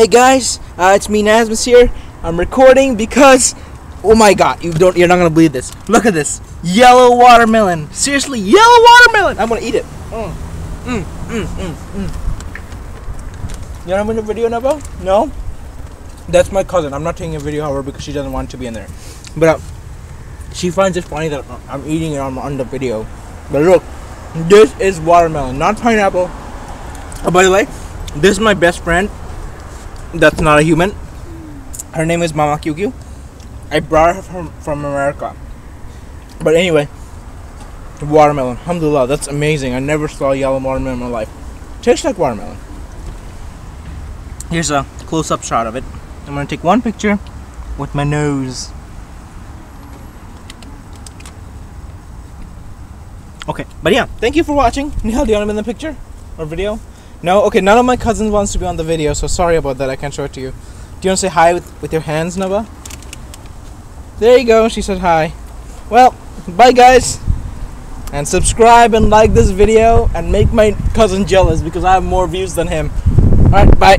Hey guys, uh, it's me Nazmus here. I'm recording because, oh my god, you don't, you're not gonna believe this. Look at this, yellow watermelon. Seriously, yellow watermelon. I'm gonna eat it. Mm, mm, mm, mm, mm. You want to the video, Nebo? No. That's my cousin. I'm not taking a video, however, because she doesn't want to be in there. But uh, she finds it funny that I'm eating it on, on the video. But look, this is watermelon, not pineapple. Oh, by the way, this is my best friend. That's not a human. Her name is Mama QQ. I brought her from, from America. But anyway, watermelon. Alhamdulillah, that's amazing. I never saw yellow watermelon in my life. Tastes like watermelon. Here's a close up shot of it. I'm gonna take one picture with my nose. Okay, but yeah, thank you for watching. Nihal, do you want to be in the picture or video? No? Okay, none of my cousins wants to be on the video, so sorry about that. I can't show it to you. Do you want to say hi with, with your hands, Naba? There you go. She said hi. Well, bye guys. And subscribe and like this video and make my cousin jealous because I have more views than him. Alright, bye.